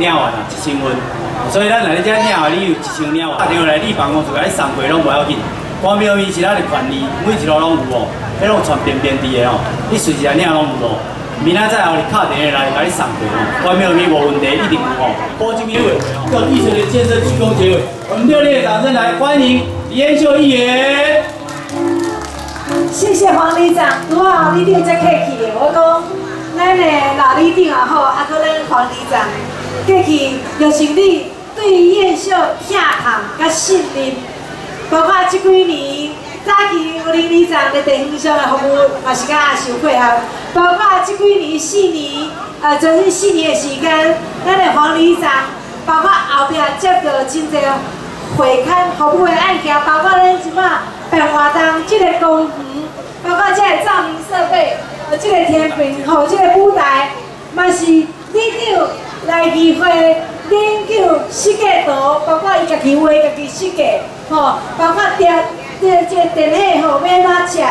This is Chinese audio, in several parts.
鸟啊，一千分。所以咱来这领完，你有一千鸟啊，打电话来你办公室来送过拢不要紧。关庙面是咱的权利，每一路拢有哦，迄种传便便滴的哦，你随时来鸟拢有哦。明仔载后你敲电话来，甲你送过哦。关庙面无问题，一定有哦。高级议会，各议员的建设鞠躬结尾，我们热烈掌声来欢迎李彦秀议员。谢谢黄里长，哇，你长真客气。我讲，咱的老里长也好，啊，搁咱黄里长过去，就是你对燕秀疼痛甲信任，包括这几年早期有林里长在地方上的服务，也是甲受配合。包括这几年四年，呃，就是四年的时间，咱的黄里长，包括后壁接到真侪会刊服务的案件，包括咱即马办活动即个公园。包括这个照明设备，呃，这个天平，吼，这个舞台，嘛是里长来议会研究设计图，包括伊家己画、家己设计，吼，包括电这这电器吼要哪接，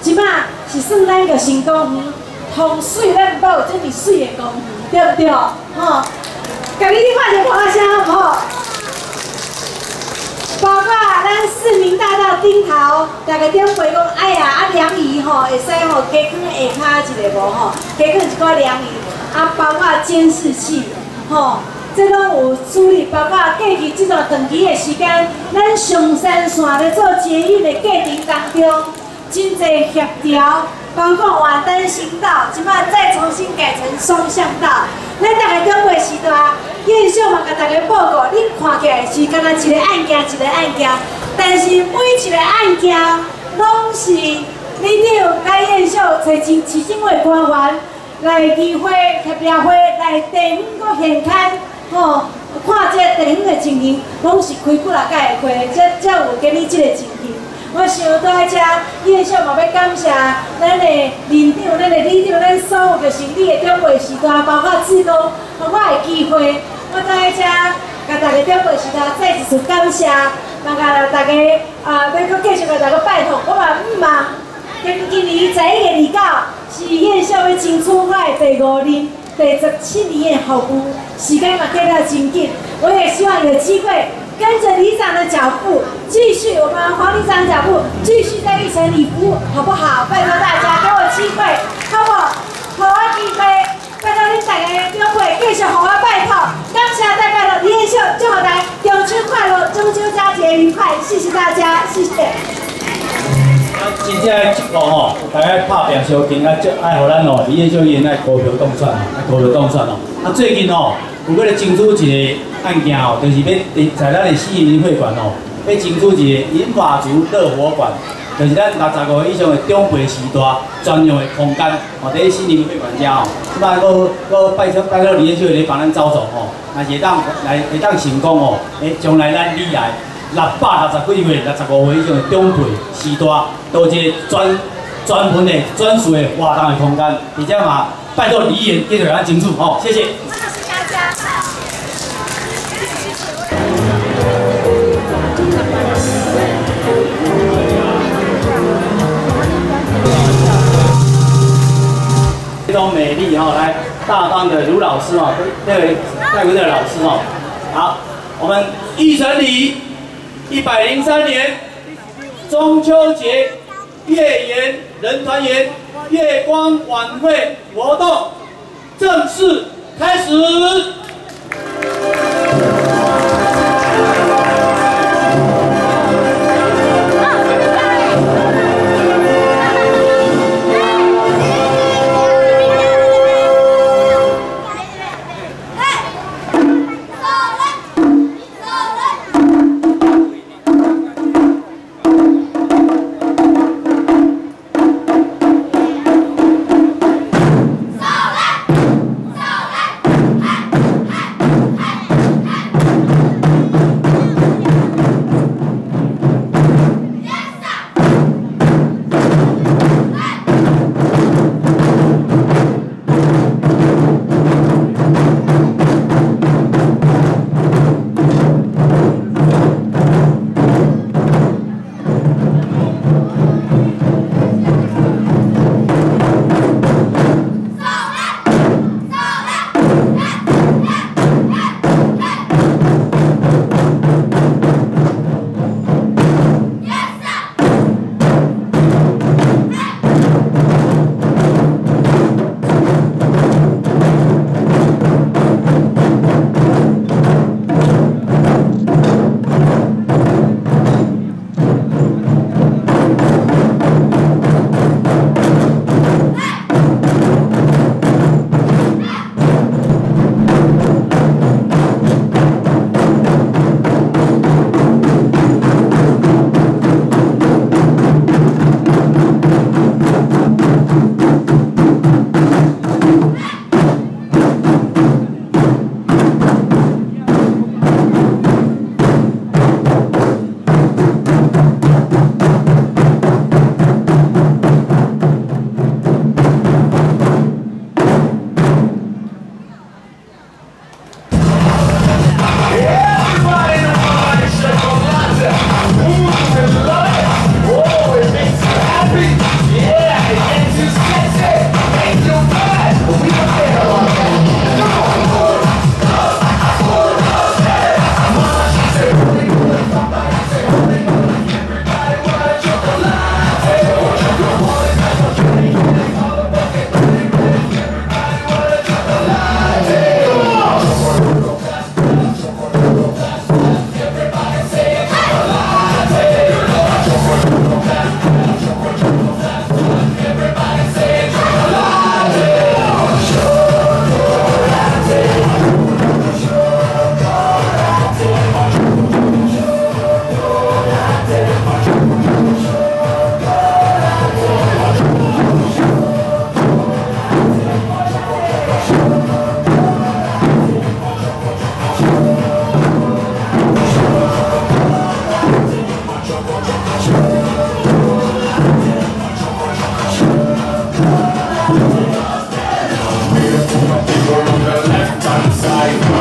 即马是算咱个成功园，风水咱都有这么水的公园，对不对？吼，家己你看一看声好不好？包括咱市民大道顶头，大家点回讲，哎呀，啊凉椅吼，会使吼加放下骹一个无吼，加放一块凉椅，啊包括监视器，吼，这拢有处理。包括过去这段长期的时间，咱上山线在做捷运的过程当中，真侪协调，包括华灯行道，即摆再重新改成双向道，咱大家点回时段。叶秀嘛，甲大家报告，恁看起来是敢若一个案件一个案件，但是每一个案件拢是恁长甲叶秀找市市政会官员来议会特别会来地方搁现刊吼，看这地方的情形，拢是开几来届会，才才有今日这个情形。我想倒来遮，叶秀嘛要感谢咱的领长、咱的里长、咱所有就是你的长辈时代，包括志工，我的机会。我在遮，甲大家点过时代，再一次感谢，那个大家啊，要搁继续甲大家拜托，我嘛毋忙。今今年十一月二九，是燕秀要争取我的第五年、第十七年的服务，时间嘛过得真紧。我也希望有机会跟着里长的脚步，继续我们黄里长脚步，继续在玉城里服务，好不好？拜托大家给我机会，好不好？好啊，机会，拜托恁大家点过，继续好我拜托。下代表了李彦秀，祝好来中秋快乐，中秋佳节愉快，谢谢大家，谢谢。真正一个吼，大家拍拼小金啊，爱互咱哦，李彦秀伊爱高票当选，爱高票当选哦。啊，最近哦，有个咧争取一个案件哦，就是要在咱的市民会馆哦，要争取一个银发族乐活馆。就是咱六十五以上的长辈时代专用的空间，哦，第一新年会馆家哦，即摆搁搁拜托拜托李彦秀来帮咱走走哦，那是当来会当成功哦，诶，将来咱未来六百六十几岁、六十五岁以上的长辈时代，都一个专专门的专属的活动的空间，而且嘛，拜托李员继续来争取哦，谢谢。都美丽哈，来大方的卢老师哈，那位带回的老师哈，好，我们一城里一百零三年中秋节月圆人团圆月光晚会活动正式开始。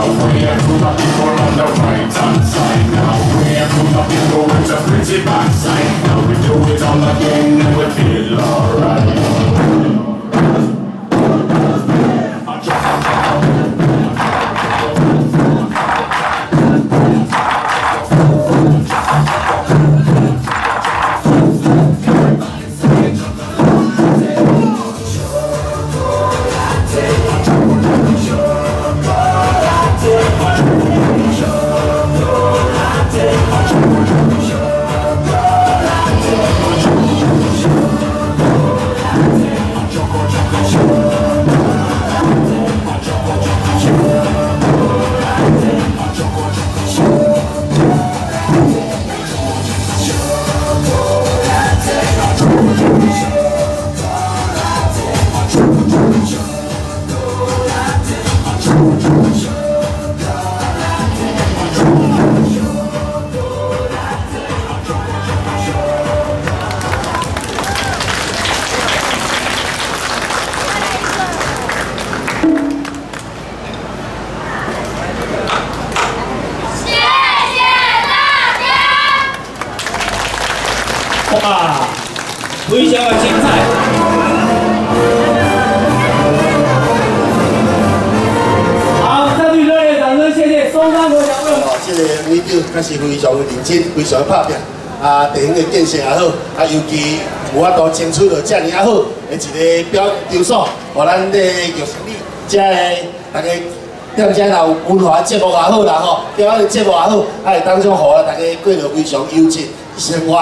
我们不怕苦，不怕累。真，非常拍拼。啊，地方的建设也好，啊，尤其有法度争取到这样好的一个表场所，互咱的玉成里，这个大家踮遮有文化节目也好啦吼，表演节目也好，啊，当中互大家过着非常优质生活。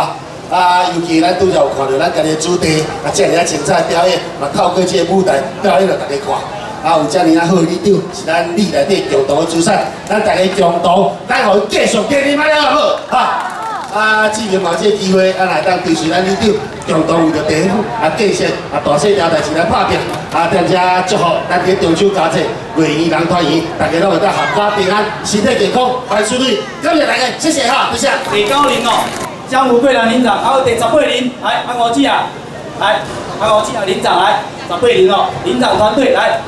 啊，尤其咱拄则有看到咱家己的主题，啊，这样精彩表演，嘛透过这个舞台表演，互大家看。啊，有这样好的里长，是咱里内底共同的资产，咱大家共同，咱互继续建立卖了好，哈。啊，志明嘛，这机会啊来当支持咱里长，共同为着地方啊建设啊大细条代志来拍拼，啊踮遮祝福咱伫中秋佳节，月圆人团圆，大家拢会当合家平安，身体健康，万事如意。感谢大家，谢谢哈，谢谢。第九年哦，江湖贵人林长，还有第十八年，来安国志啊，来安国志啊，林长来，十八年哦，林长团队来，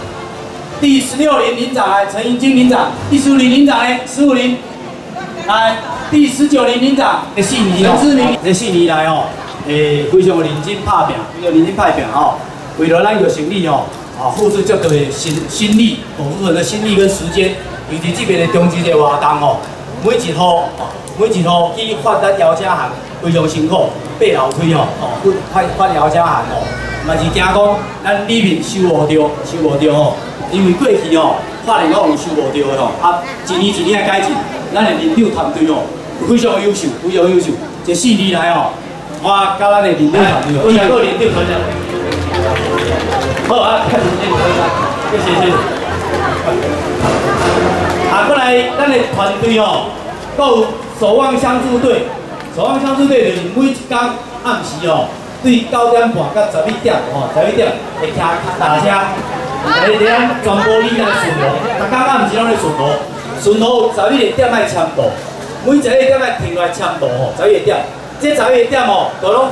第十六年林长来，陈英金林长，第十五年林长呢，十五年来。第十九年领长，这四年哦，这四年来哦，诶，非常认真拍拼，非常认真拍拼哦。为了咱个成立哦，啊，付出足多的心心力，付出的心力跟时间，尤其这边的中级的活动哦，每一号，每一号去发咱邀请函，非常辛苦，爬楼梯哦，哦，发发邀请函哦，嘛是惊讲咱里面收无到，收无到哦，因为过去哦，发的我有收无到的哦，啊，一年一年的改进，咱的领导团队哦。非常优秀，非常优秀。这四年来哦，我教咱的领导团队，一个领导团队。好啊，开始先开始，谢谢谢谢。啊，过来，咱的团队哦，有守望相助队，守望相助队就是每一天暗时哦，对九点半到十一点哦，十一点会骑大车，会伫咱全部里来巡逻，大家暗时拢咧巡逻，巡逻十一点爱签到。每一个点来停落来签到吼，十一点，这十一点哦，都拢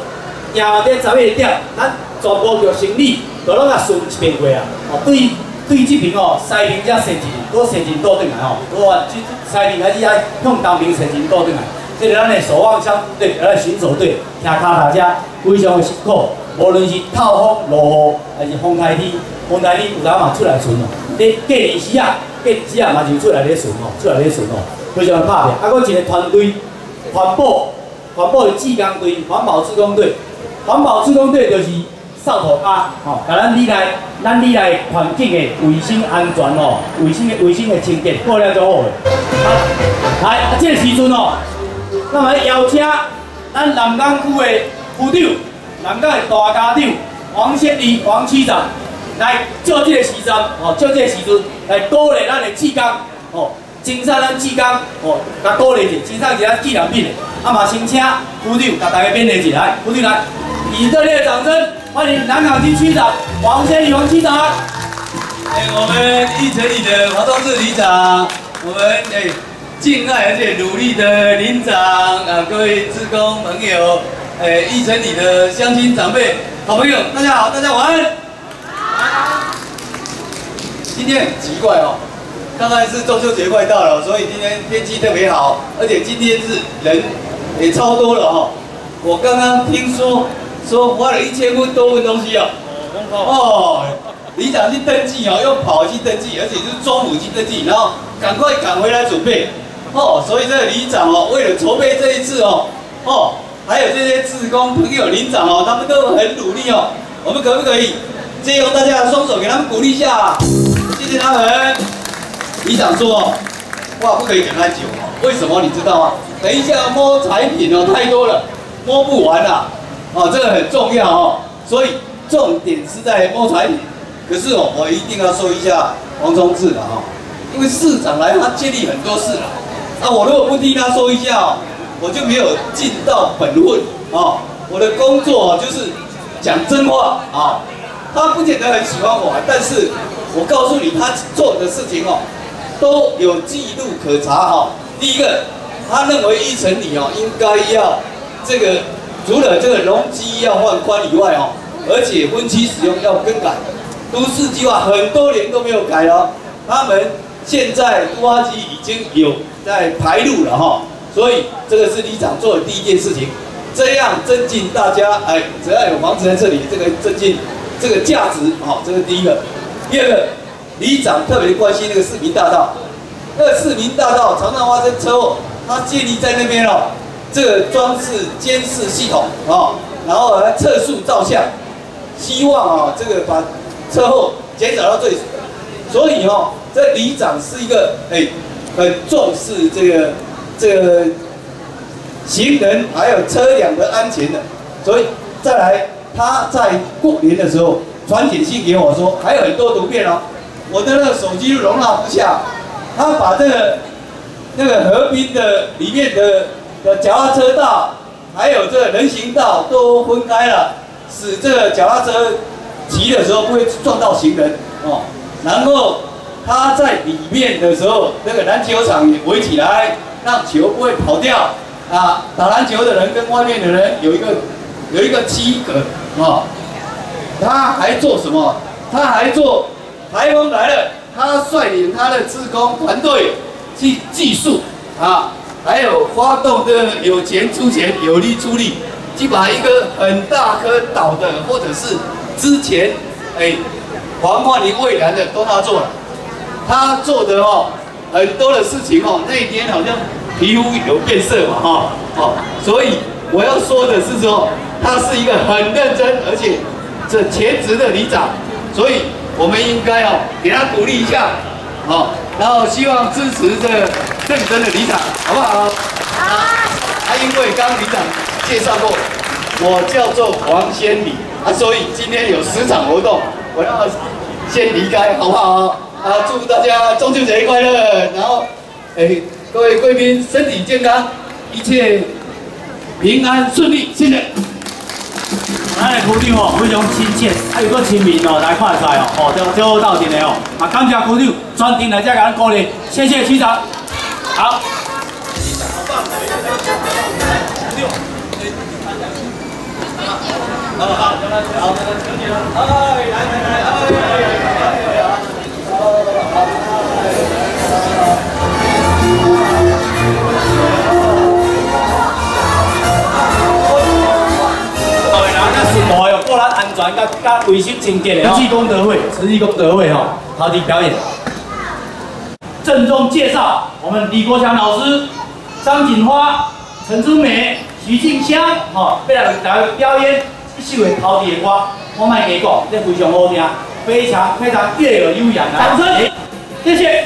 夜点十一点，咱全部就行李都拢甲顺一遍过啊。哦，对对，这边哦，西边才先进，搁先进倒转来吼，搁啊，西边开始爱向东边先进倒转来。这是咱的守望相队，咱的巡守队，听卡大家非常的辛苦，无论是透风落雨，还是风台天，风台天有当嘛出来巡哦。你过年时啊，过年时啊嘛就出来咧巡哦，出来咧巡哦。非常拍拼，啊，搁一个团队，环保，环保的志工队，环保志工队，环保志工队就是扫涂骹，吼，甲咱里来，咱里来环境的卫生安全哦，卫生的卫生的清洁过了就好诶。来，啊，这个时阵哦，咱来邀请咱南港区的区长，南港的大家长王先利王区长来就这个时阵，哦，就这个时阵来鼓励咱的志工，哦。精神咱志工哦，甲鼓励者，精神是咱纪念品的。啊嘛，先请副长甲大家勉励一下，副长来，以热烈的掌声欢迎南港区区长王先勇区长。哎，我们义城里的黄忠志里长，我们哎敬爱而且努力的林长啊，各位职工朋友，哎，义城里的乡亲长辈、好朋友，大家好，大家晚安。好。今天很奇怪哦。刚才是中秋节快到了，所以今天天气特别好，而且今天是人也超多了哈。我刚刚听说说花了一千多份东西哦。哦，里长去登记哦，又跑去登记，而且是中午去登记，然后赶快赶回来准备。哦，所以这个里长哦，为了筹备这一次哦，哦，还有这些志工朋友、领长哦，他们都很努力哦。我们可不可以借用大家的双手给他们鼓励一下？谢谢。他们。里长说：“话不可以讲太久，为什么你知道吗？等一下摸产品哦，太多了，摸不完啦。哦，这个很重要哦，所以重点是在摸产品。可是哦，我一定要说一下黄忠志的哦，因为市长来，他接力很多事了。啊，我如果不听他说一下哦，我就没有尽到本分哦。我的工作就是讲真话啊。他不见得很喜欢我，但是我告诉你，他做的事情哦。”都有记录可查哈。第一个，他认为一层里哦，应该要这个除了这个容积要放宽以外哦，而且分期使用要更改。都市计划很多年都没有改了，他们现在挖机已经有在排路了哈，所以这个是里长做的第一件事情。这样增进大家，哎，只要有房子在这里，这个增进这个价值，好，这是第一个。第二个，里长特别关心那个市民大道，那个市民大道常常发生车祸，他建立在那边哦，这个装饰监视系统哦，然后来测速照相，希望啊，这个把车祸减少到最少。所以哦，这里长是一个哎，很重视这个这个。行人还有车辆的安全的，所以再来，他在过年的时候传简讯给我说，还有很多图片哦，我的那个手机容纳不下，他把这个那个河滨的里面的的脚踏车道，还有这个人行道都分开了，使这个脚踏车骑的时候不会撞到行人哦。然后他在里面的时候，那个篮球场也围起来，让球不会跑掉。啊，打篮球的人跟外面的人有一个有一个区隔啊。他还做什么？他还做台风来了，他率领他的职工团队去技术啊，还有发动的有钱出钱，有力出力，去把一个很大颗岛的，或者是之前哎黄冠林未来的都他做了。他做的哦很多的事情哦，那一天好像。皮肤有变色嘛，哈，哦，所以我要说的是说，他是一个很认真，而且这全职的里长，所以我们应该哦给他鼓励一下，好，然后希望支持这认真的里长，好不好？好。他因为刚里长介绍过，我叫做黄先礼，啊，所以今天有十场活动，我要先离开，好不好？啊，祝大家中秋节快乐，然后，哎。各位贵宾，身体健康，一切平安顺利，谢谢。咱的区长哦，非常亲切，还有个亲民哦，来看赛哦，哦，最最后到阵的哦，啊，感谢区长专程来这给咱鼓励，谢谢区长。好。好，好，好，好，好，来来来。安全甲甲卫生清洁的慈济功德会，慈济功德会吼，陶笛表演。郑重介绍我们李国强老师、张锦花、陈春梅、徐静香，吼，要来来表演一首的陶笛的歌，我卖给讲，这非常好听，非常非常悦耳悠扬啊，掌声，谢谢。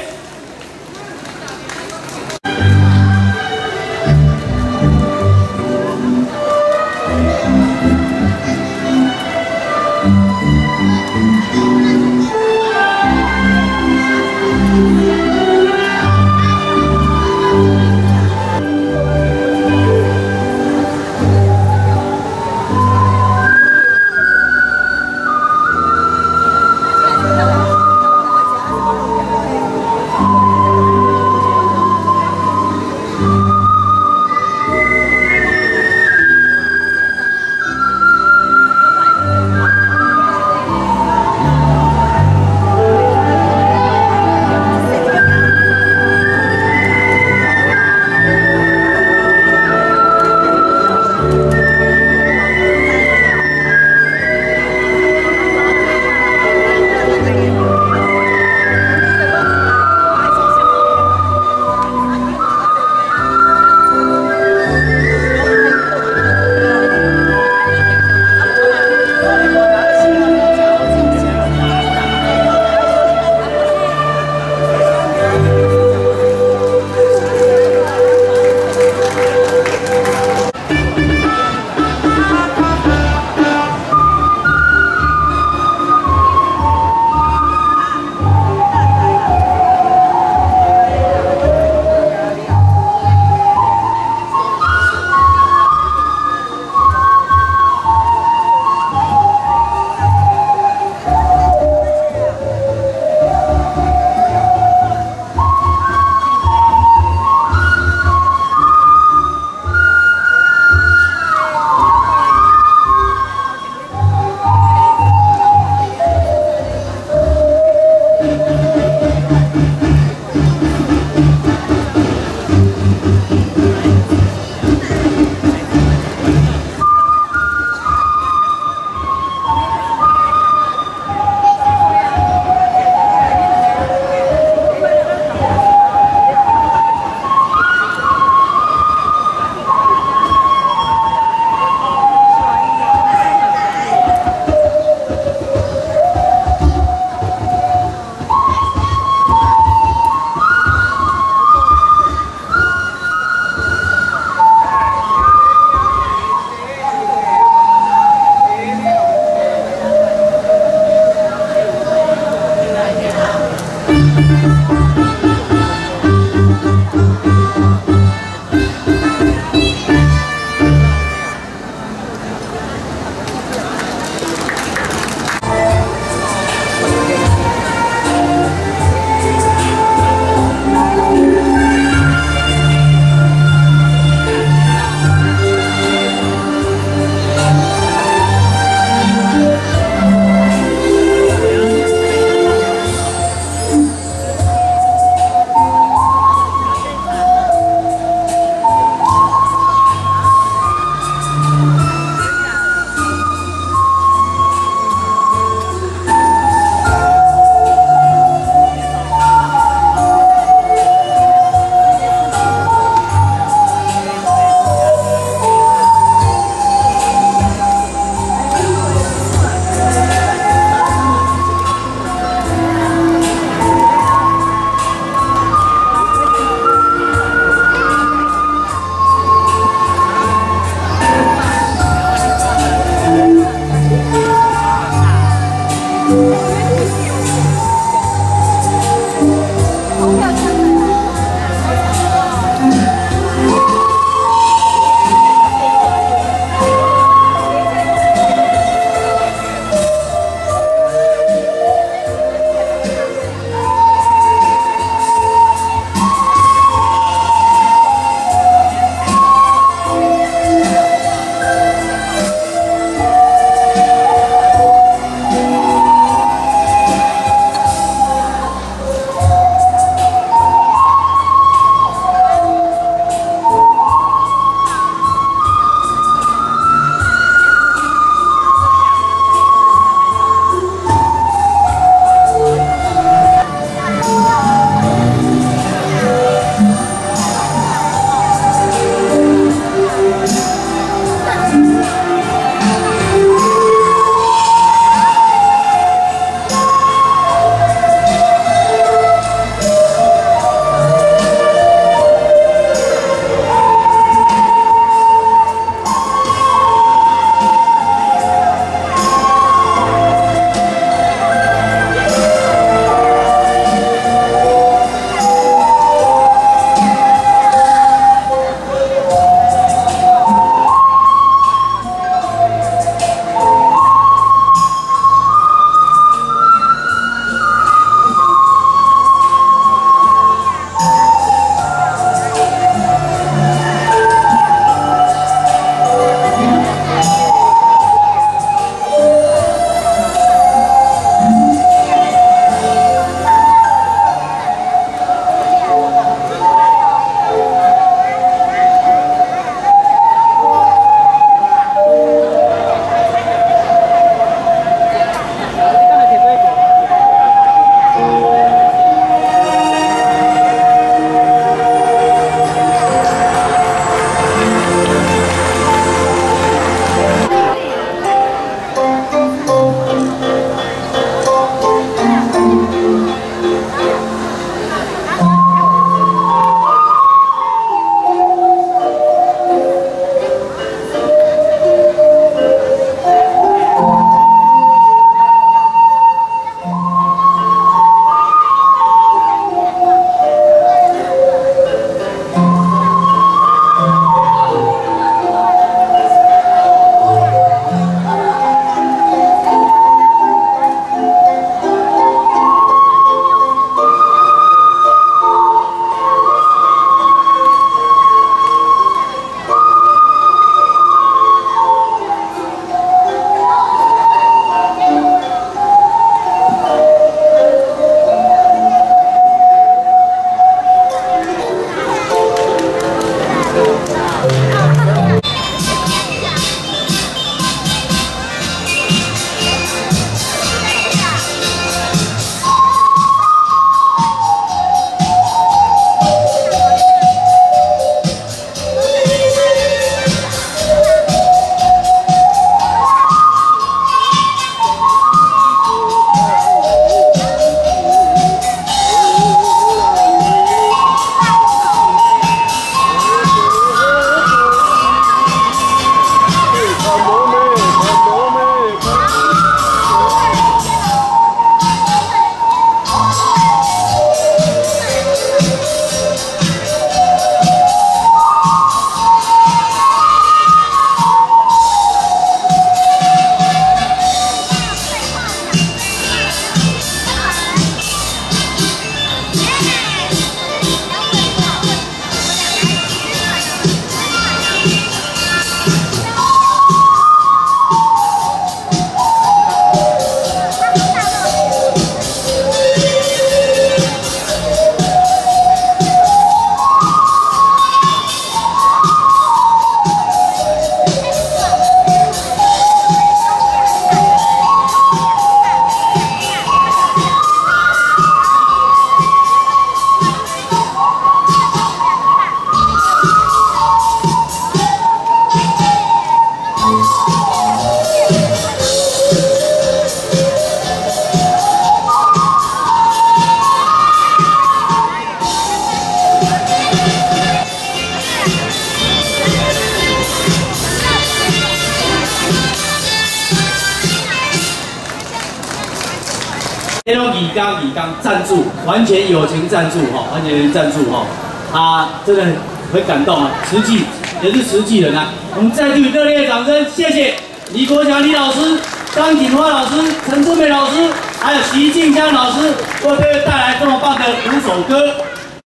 赞助，完全友情赞助哈，完全赞助哈，他，真的很感动啊，实际也是实际人啊，我们再度热烈的掌声，谢谢李国强李老师、张锦花老师、陈志美老师，还有徐静香老师，为各位带来这么棒的五首歌。